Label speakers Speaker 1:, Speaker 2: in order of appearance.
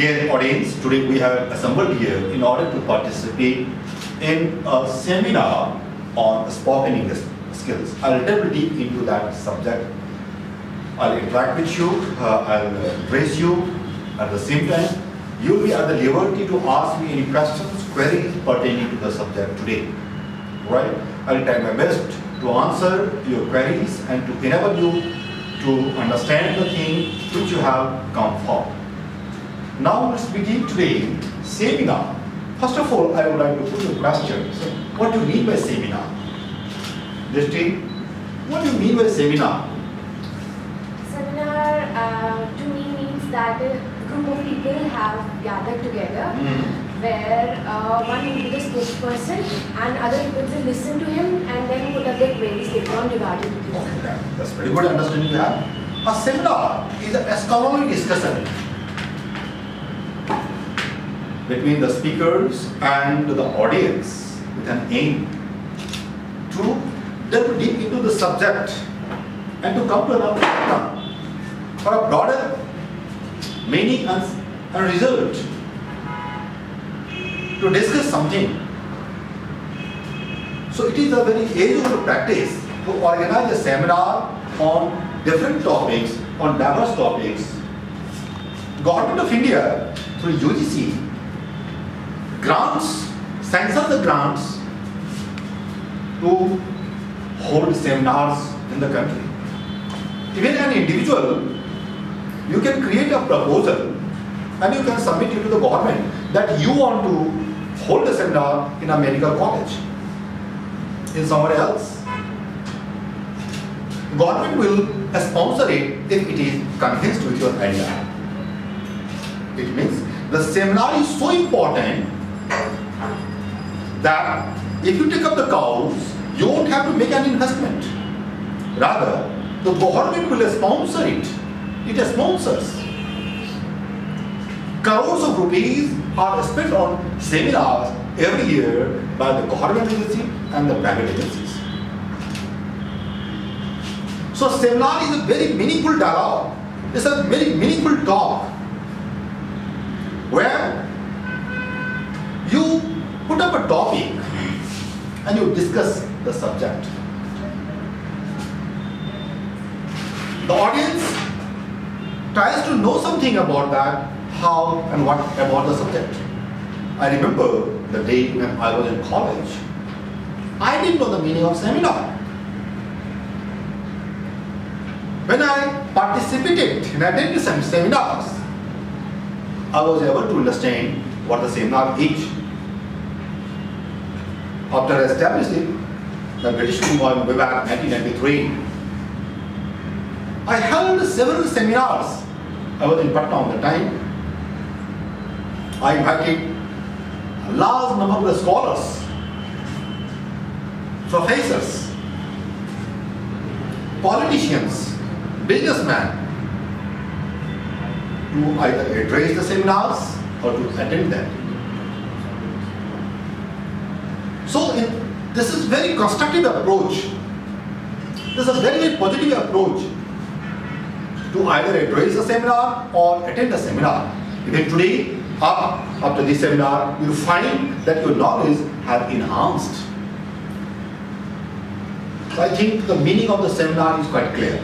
Speaker 1: Dear audience, today we have assembled here in order to participate in a seminar on spoken English skills. I'll delve deep into that subject. I'll interact with you, uh, I'll praise you. At the same time, you'll be at the liberty to ask me any questions, queries pertaining to the subject today. Right? I'll try my best to answer your queries and to enable you to understand the thing which you have come for. Now let's begin today seminar. First of all, I would like to put a question. What do you mean by seminar? Dristy, what do you mean by seminar?
Speaker 2: Seminar uh, to me means that a group of people have gathered together where uh, one the spokesperson and other people will listen to him and then put up their queries later on regarding this.
Speaker 1: Okay, that's very good understanding you have. A seminar is a scholarly discussion between the speakers and the audience with an aim to delve deep into the subject and to come to an outcome for a broader meaning and, and result to discuss something. So it is a very age-old practice to organize a seminar on different topics, on diverse topics. Government of India through UGC grants, sanctions the grants to hold seminars in the country. Even an individual, you can create a proposal and you can submit it to the government that you want to hold a seminar in a medical college in somewhere else. Government will sponsor it if it is convinced with your idea. It means the seminar is so important that if you take up the cows, you won't have to make an investment. Rather, the government will sponsor it. It sponsors. Crores of rupees are spent on seminars every year by the government agency and the private agencies. So seminar is a very meaningful dialogue. It's a very meaningful and discuss the subject. The audience tries to know something about that, how and what about the subject. I remember the day when I was in college. I didn't know the meaning of seminar. When I participated in attending some seminars, I was able to understand what the seminar is. After establishing the British Movement way back 1993, I held several seminars. I was in Patna at the time. I invited a large number of scholars, professors, politicians, businessmen to either address the seminars or to attend them. So in, this is very constructive approach. This is very, very positive approach to either address a seminar or attend a seminar. Even today, after this seminar, you find that your knowledge has enhanced. So I think the meaning of the seminar is quite clear.